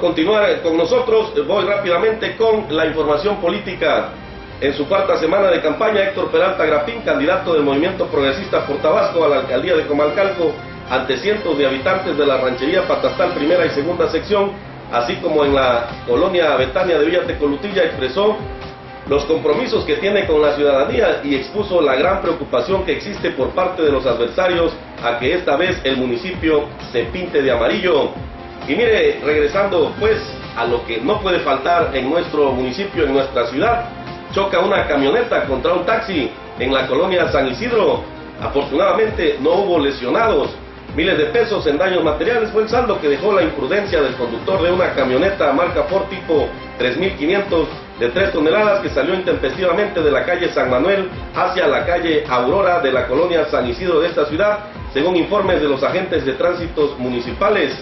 continuar con nosotros, voy rápidamente con la información política. En su cuarta semana de campaña, Héctor Peralta Grafín, candidato del Movimiento Progresista por Tabasco a la alcaldía de Comalcalco, ante cientos de habitantes de la ranchería Patastal primera y segunda sección, así como en la colonia Betania de Villa Tecolutilla, expresó los compromisos que tiene con la ciudadanía y expuso la gran preocupación que existe por parte de los adversarios a que esta vez el municipio se pinte de amarillo. Y mire, regresando pues a lo que no puede faltar en nuestro municipio, en nuestra ciudad, choca una camioneta contra un taxi en la colonia San Isidro. Afortunadamente no hubo lesionados. Miles de pesos en daños materiales fue el saldo que dejó la imprudencia del conductor de una camioneta marca Ford tipo 3500 de 3 toneladas que salió intempestivamente de la calle San Manuel hacia la calle Aurora de la colonia San Isidro de esta ciudad, según informes de los agentes de tránsitos municipales.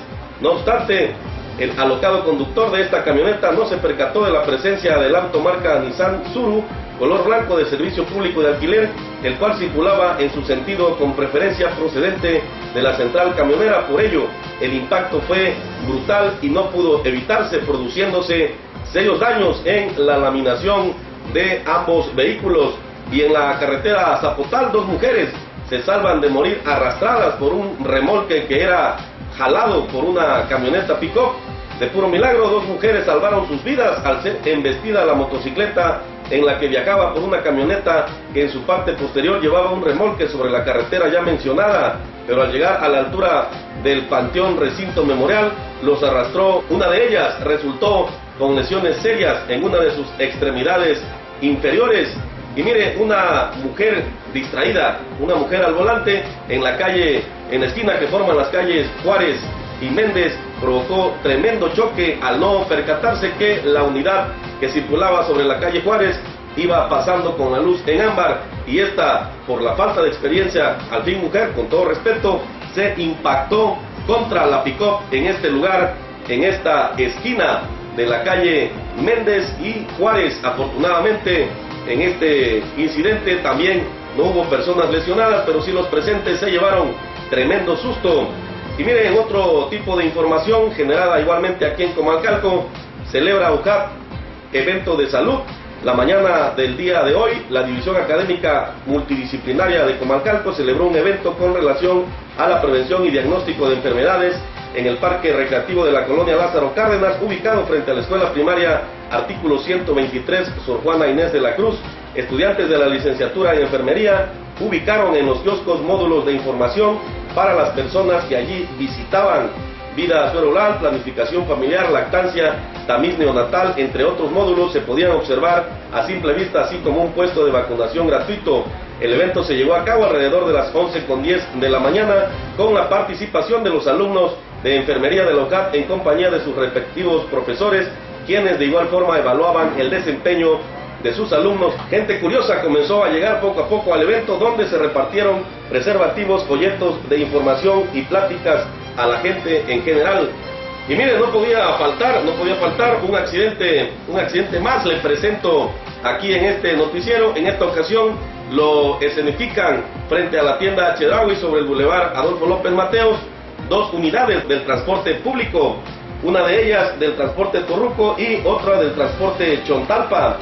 No obstante, el alocado conductor de esta camioneta no se percató de la presencia del auto marca Nissan Suru, color blanco de servicio público de alquiler, el cual circulaba en su sentido con preferencia procedente de la central camionera. Por ello, el impacto fue brutal y no pudo evitarse, produciéndose serios daños en la laminación de ambos vehículos. Y en la carretera Zapotal, dos mujeres se salvan de morir arrastradas por un remolque que era jalado por una camioneta pick De puro milagro, dos mujeres salvaron sus vidas al ser embestida la motocicleta en la que viajaba por una camioneta que en su parte posterior llevaba un remolque sobre la carretera ya mencionada, pero al llegar a la altura del Panteón Recinto Memorial, los arrastró. Una de ellas resultó con lesiones serias en una de sus extremidades inferiores. Y mire, una mujer distraída, una mujer al volante en la calle, en la esquina que forman las calles Juárez y Méndez, provocó tremendo choque al no percatarse que la unidad que circulaba sobre la calle Juárez iba pasando con la luz en ámbar y esta, por la falta de experiencia, al fin mujer, con todo respeto, se impactó contra la pick en este lugar, en esta esquina de la calle Méndez y Juárez. Afortunadamente, en este incidente también no hubo personas lesionadas, pero sí los presentes se llevaron tremendo susto. Y miren, otro tipo de información generada igualmente aquí en Comalcalco, celebra UCAP evento de salud. La mañana del día de hoy, la División Académica Multidisciplinaria de Comalcalco celebró un evento con relación a la prevención y diagnóstico de enfermedades en el Parque Recreativo de la Colonia Lázaro Cárdenas, ubicado frente a la Escuela Primaria Artículo 123, Sor Juana Inés de la Cruz. Estudiantes de la licenciatura en enfermería ubicaron en los kioscos módulos de información para las personas que allí visitaban vida oral, planificación familiar, lactancia, tamiz neonatal, entre otros módulos, se podían observar a simple vista, así como un puesto de vacunación gratuito. El evento se llevó a cabo alrededor de las 11.10 de la mañana con la participación de los alumnos de enfermería de local en compañía de sus respectivos profesores, quienes de igual forma evaluaban el desempeño de sus alumnos. Gente curiosa comenzó a llegar poco a poco al evento donde se repartieron preservativos, folletos de información y pláticas a la gente en general. Y miren, no podía faltar, no podía faltar un accidente, un accidente más. Le presento aquí en este noticiero. En esta ocasión lo escenifican frente a la tienda Chedraui sobre el bulevar Adolfo López Mateos dos unidades del transporte público, una de ellas del transporte Torruco y otra del transporte Chontalpa.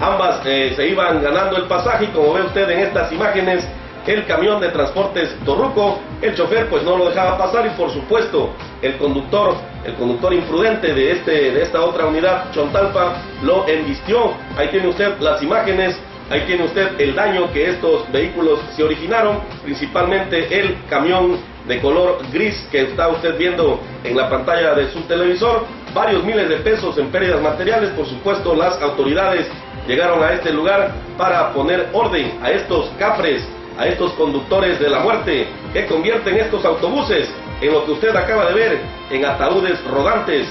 Ambas eh, se iban ganando el pasaje y como ve usted en estas imágenes, el camión de transportes Torruco, el chofer pues no lo dejaba pasar y por supuesto el conductor, el conductor imprudente de, este, de esta otra unidad Chontalpa lo embistió. Ahí tiene usted las imágenes Ahí tiene usted el daño que estos vehículos se originaron, principalmente el camión de color gris que está usted viendo en la pantalla de su televisor. Varios miles de pesos en pérdidas materiales, por supuesto las autoridades llegaron a este lugar para poner orden a estos cafres, a estos conductores de la muerte que convierten estos autobuses en lo que usted acaba de ver, en ataúdes rodantes.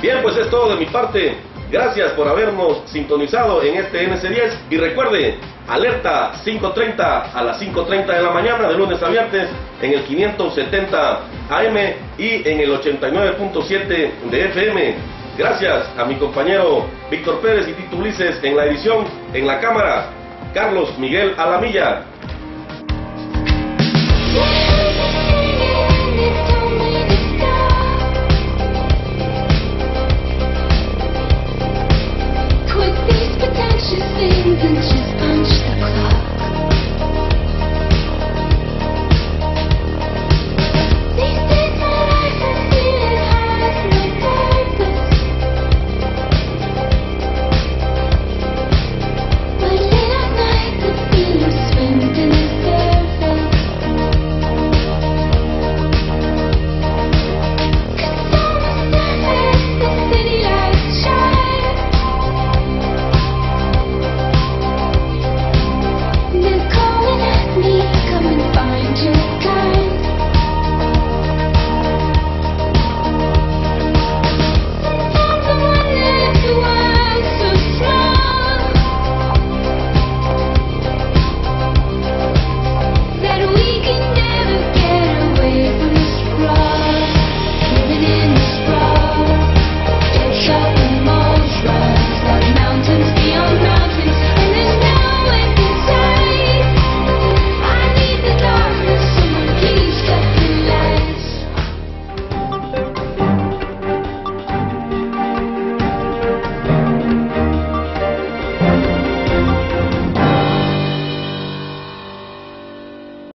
Bien, pues es todo de mi parte. Gracias por habernos sintonizado en este NC10 y recuerde, alerta 5.30 a las 5.30 de la mañana de lunes a viernes en el 570 AM y en el 89.7 de FM. Gracias a mi compañero Víctor Pérez y Tito Ulises en la edición, en la cámara, Carlos Miguel Alamilla.